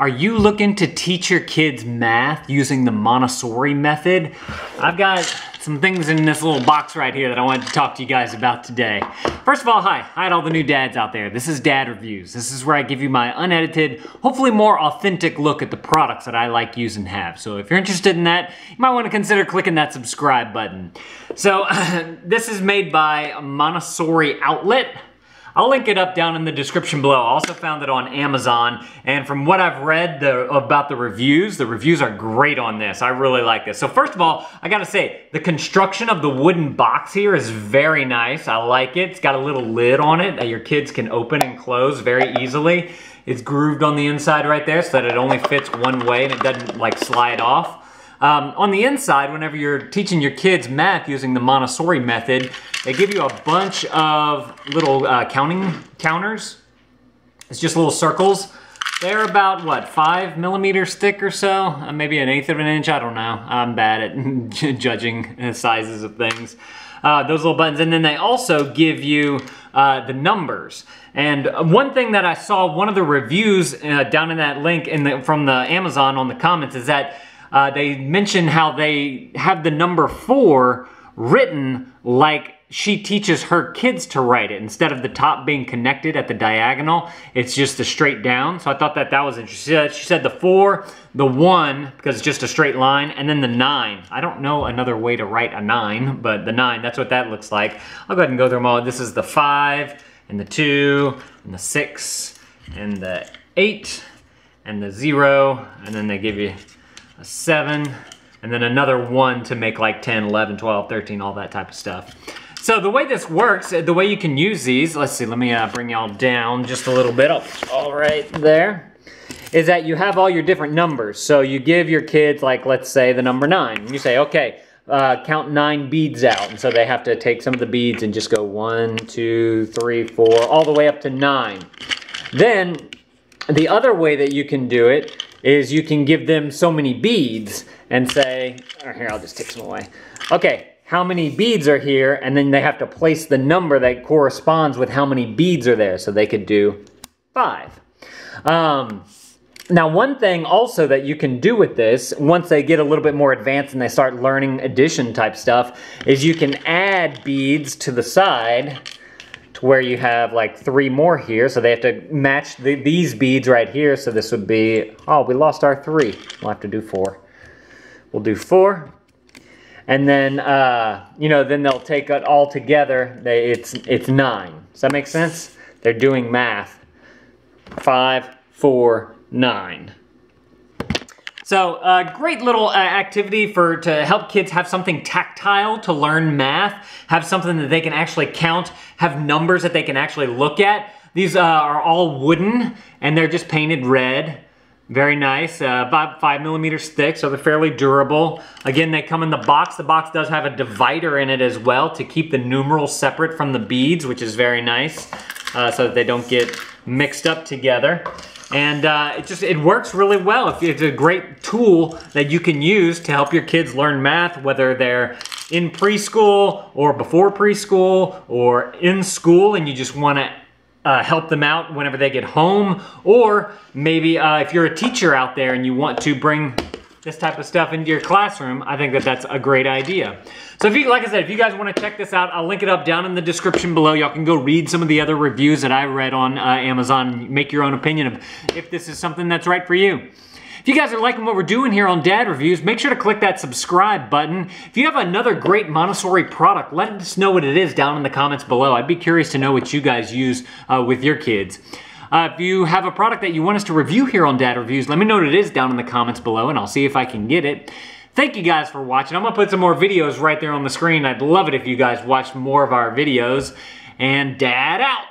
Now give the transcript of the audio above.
Are you looking to teach your kids math using the Montessori method? I've got some things in this little box right here that I wanted to talk to you guys about today. First of all, hi. Hi to all the new dads out there. This is Dad Reviews. This is where I give you my unedited, hopefully more authentic look at the products that I like, use, and have. So if you're interested in that, you might want to consider clicking that subscribe button. So this is made by Montessori Outlet. I'll link it up down in the description below. I also found it on Amazon, and from what I've read the, about the reviews, the reviews are great on this. I really like this. So first of all, I gotta say, the construction of the wooden box here is very nice. I like it. It's got a little lid on it that your kids can open and close very easily. It's grooved on the inside right there so that it only fits one way and it doesn't like slide off. Um, on the inside, whenever you're teaching your kids math using the Montessori method, they give you a bunch of little uh, counting counters. It's just little circles. They're about, what, five millimeters thick or so? Uh, maybe an eighth of an inch, I don't know. I'm bad at judging sizes of things. Uh, those little buttons. And then they also give you uh, the numbers. And one thing that I saw, one of the reviews uh, down in that link in the, from the Amazon on the comments is that uh, they mention how they have the number four written like she teaches her kids to write it. Instead of the top being connected at the diagonal, it's just a straight down. So I thought that that was interesting. She said the four, the one, because it's just a straight line, and then the nine. I don't know another way to write a nine, but the nine, that's what that looks like. I'll go ahead and go through them all. This is the five, and the two, and the six, and the eight, and the zero, and then they give you a seven, and then another one to make like 10, 11, 12, 13, all that type of stuff. So the way this works, the way you can use these, let's see, let me uh, bring y'all down just a little bit. all right there, is that you have all your different numbers. So you give your kids, like, let's say the number nine. You say, okay, uh, count nine beads out. And so they have to take some of the beads and just go one, two, three, four, all the way up to nine. Then the other way that you can do it is you can give them so many beads and say, oh, here, I'll just take some away. Okay, how many beads are here? And then they have to place the number that corresponds with how many beads are there. So they could do five. Um, now, one thing also that you can do with this, once they get a little bit more advanced and they start learning addition type stuff, is you can add beads to the side where you have like three more here. So they have to match the, these beads right here. So this would be, oh, we lost our three. We'll have to do four. We'll do four. And then, uh, you know, then they'll take it all together. They, it's, it's nine. Does that make sense? They're doing math. Five, four, nine. So uh, great little uh, activity for to help kids have something tactile to learn math, have something that they can actually count, have numbers that they can actually look at. These uh, are all wooden and they're just painted red. Very nice, uh, about five millimeters thick, so they're fairly durable. Again, they come in the box. The box does have a divider in it as well to keep the numerals separate from the beads, which is very nice, uh, so that they don't get mixed up together. And uh, it just, it works really well. It's a great tool that you can use to help your kids learn math, whether they're in preschool or before preschool or in school and you just wanna uh, help them out whenever they get home. Or maybe uh, if you're a teacher out there and you want to bring this type of stuff into your classroom, I think that that's a great idea. So if you, like I said, if you guys want to check this out, I'll link it up down in the description below. Y'all can go read some of the other reviews that I read on uh, Amazon make your own opinion of if this is something that's right for you. If you guys are liking what we're doing here on Dad Reviews, make sure to click that subscribe button. If you have another great Montessori product, let us know what it is down in the comments below. I'd be curious to know what you guys use uh, with your kids. Uh, if you have a product that you want us to review here on Dad Reviews, let me know what it is down in the comments below and I'll see if I can get it. Thank you guys for watching. I'm gonna put some more videos right there on the screen. I'd love it if you guys watched more of our videos. And Dad out!